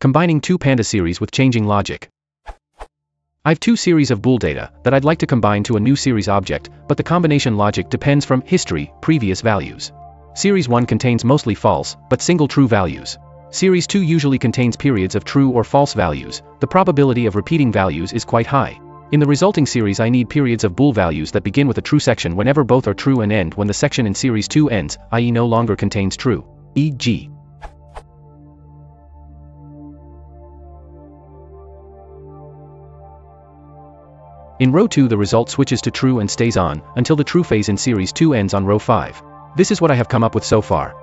Combining two pandas series with changing logic. I've two series of bool data that I'd like to combine to a new series object, but the combination logic depends from history, previous values. Series 1 contains mostly false, but single true values. Series 2 usually contains periods of true or false values, the probability of repeating values is quite high. In the resulting series I need periods of bool values that begin with a true section whenever both are true and end when the section in series 2 ends, i.e. no longer contains true. E.g. In row 2 the result switches to true and stays on, until the true phase in series 2 ends on row 5. This is what I have come up with so far.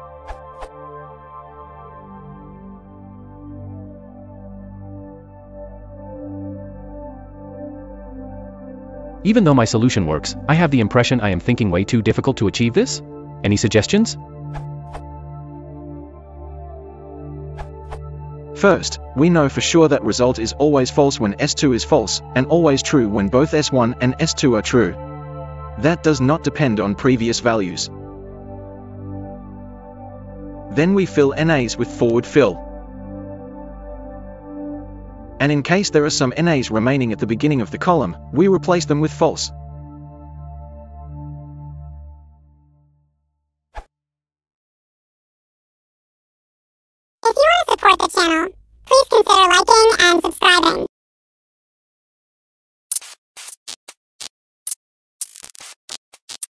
Even though my solution works, I have the impression I am thinking way too difficult to achieve this? Any suggestions? First, we know for sure that result is always false when S2 is false, and always true when both S1 and S2 are true. That does not depend on previous values. Then we fill NAs with forward fill. And in case there are some NAs remaining at the beginning of the column, we replace them with false. The channel, please consider liking and subscribing.